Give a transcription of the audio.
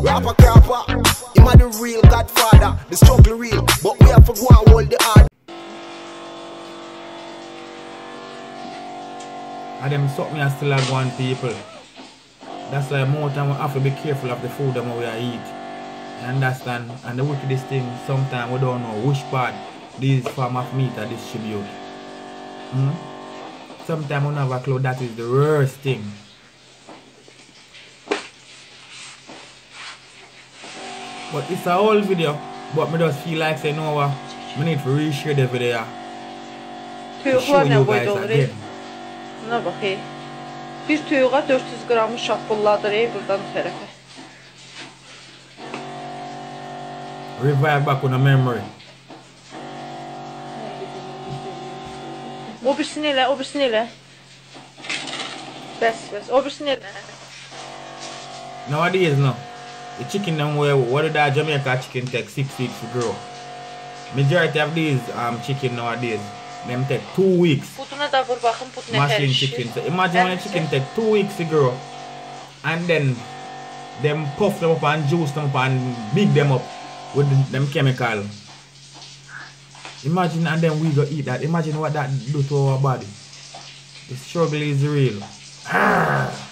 Rawpa Crawpa, him a the real godfather. The struggle real, but we have to go and hold the hard. And them suck me and still have one people. That's why more time we have to be careful of the food that we are eat. You understand? And the wickedest thing, sometimes we don't know which part this form of meat are distribute. Hmm? Sometimes we never clue that is the worst thing. But it's a whole video. But me just feel like say no what? We need to reshare the video. To show Tüyükler ne you boyda olur. Buna bak ey. Bir tüyüğa 400 gramı şapbulladır ey buradan tərəfə. Revive back on the memory. O birisini elə, o birisini elə. Bəs, bəs, o birisini elə. Nowadays, no. The chicken them where what did that Jamaica chicken take six weeks to grow? Majority of these um chicken nowadays, them take two weeks. Buduna da vur baxın, bud nə Machine chicken. So imagine when a chicken take two weeks to grow, and then them puff them up and juice them up and big them up with them chemical. Imagine and then we go eat that. Imagine what that do to our body. The struggle is real. Ah.